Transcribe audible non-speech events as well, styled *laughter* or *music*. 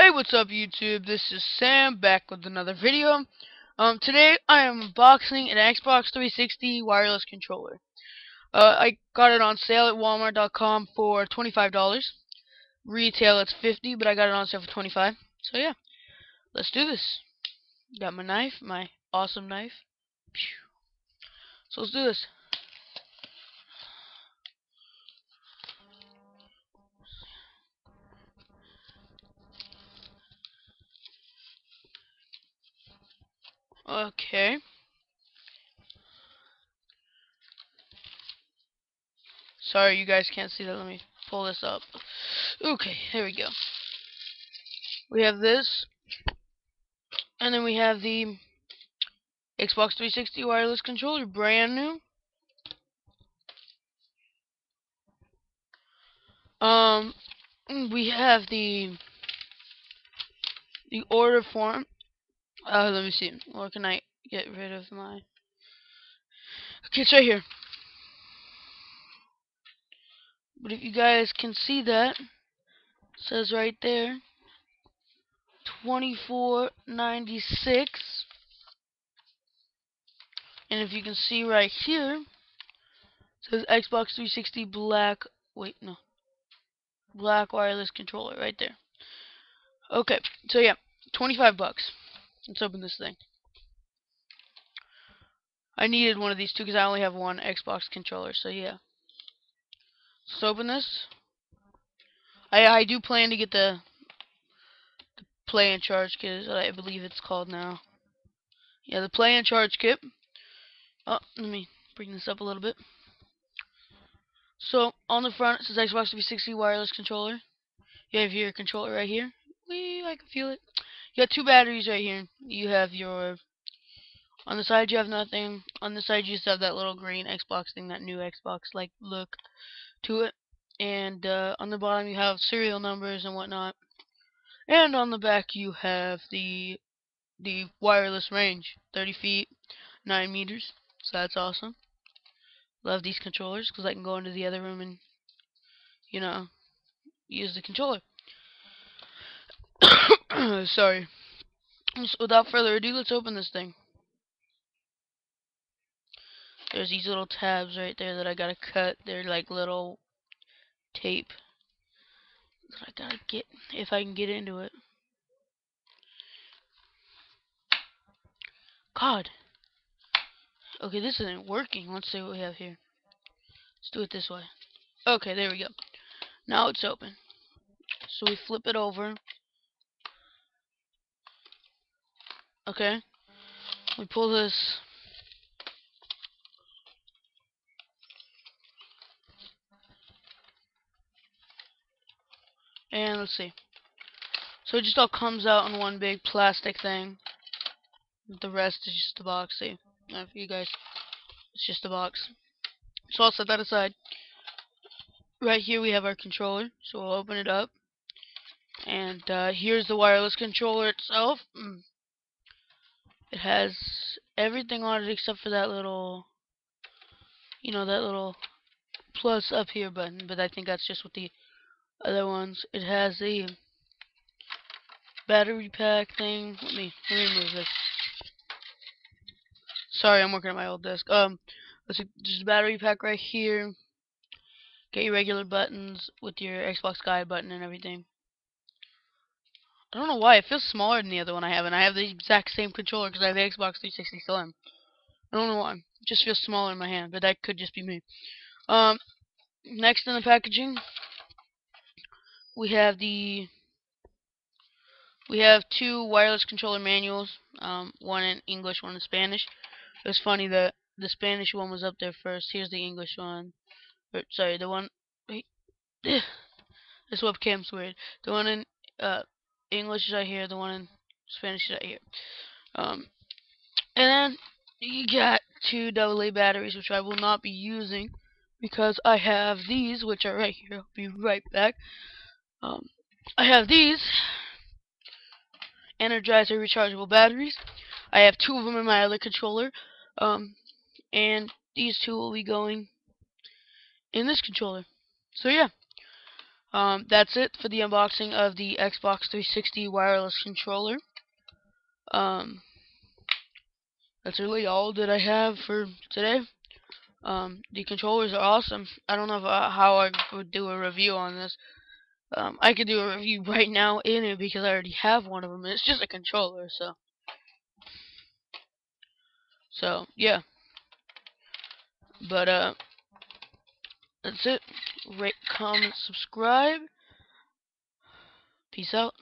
Hey, what's up YouTube? This is Sam back with another video. Um, today I am unboxing an Xbox 360 wireless controller. Uh, I got it on sale at Walmart.com for $25. Retail it's 50 but I got it on sale for 25 So yeah, let's do this. Got my knife, my awesome knife. So let's do this. Okay. Sorry, you guys can't see that. Let me pull this up. Okay, here we go. We have this. And then we have the Xbox 360 wireless controller, brand new. Um, we have the the order form uh, let me see. Where can I get rid of my... Okay, it's right here. But if you guys can see that, says right there, 2496. And if you can see right here, says Xbox 360 black, wait, no, black wireless controller right there. Okay, so yeah, 25 bucks. Let's open this thing. I needed one of these two because I only have one Xbox controller, so yeah. Let's open this. I I do plan to get the, the play and charge kit, I believe it's called now. Yeah, the play and charge kit. Oh, let me bring this up a little bit. So on the front it says Xbox 360 wireless controller. You have your controller right here. Wee, I can feel it. You got two batteries right here. You have your on the side you have nothing. On the side you just have that little green Xbox thing, that new Xbox like look to it. And uh, on the bottom you have serial numbers and whatnot. And on the back you have the the wireless range, 30 feet, 9 meters. So that's awesome. Love these controllers because I can go into the other room and you know use the controller. *clears throat* Sorry. So without further ado, let's open this thing. There's these little tabs right there that I gotta cut. They're like little tape that I gotta get if I can get into it. God. Okay, this isn't working. Let's see what we have here. Let's do it this way. Okay, there we go. Now it's open. So we flip it over. Okay. We pull this. And let's see. So it just all comes out in one big plastic thing. The rest is just the box. See, for you guys, it's just a box. So I'll set that aside. Right here we have our controller. So we'll open it up. And uh, here's the wireless controller itself. Mm. It has everything on it except for that little, you know, that little plus up here button, but I think that's just with the other ones. It has the battery pack thing. Let me, let me move this. Sorry, I'm working at my old desk. Um, let's see, there's a battery pack right here. Get your regular buttons with your Xbox guide button and everything. I don't know why. It feels smaller than the other one I have, and I have the exact same controller because I have the Xbox 360 Slim. I don't know why. It just feels smaller in my hand, but that could just be me. Um, next in the packaging, we have the we have two wireless controller manuals, um, one in English, one in Spanish. It was funny that the Spanish one was up there first. Here's the English one. Or, sorry, the one. Wait, *sighs* this webcam's weird. The one in uh, English is right here, the one in Spanish is right here. Um, and then you got two AA batteries, which I will not be using because I have these, which are right here. I'll be right back. Um, I have these Energizer rechargeable batteries. I have two of them in my other controller. Um, and these two will be going in this controller. So yeah. Um, that's it for the unboxing of the Xbox 360 wireless controller. Um, that's really all that I have for today. Um, the controllers are awesome. I don't know if, uh, how I would do a review on this. Um, I could do a review *laughs* right now in it because I already have one of them. It's just a controller, so. So, yeah. But, uh, that's it. Rate, comment, subscribe. Peace out.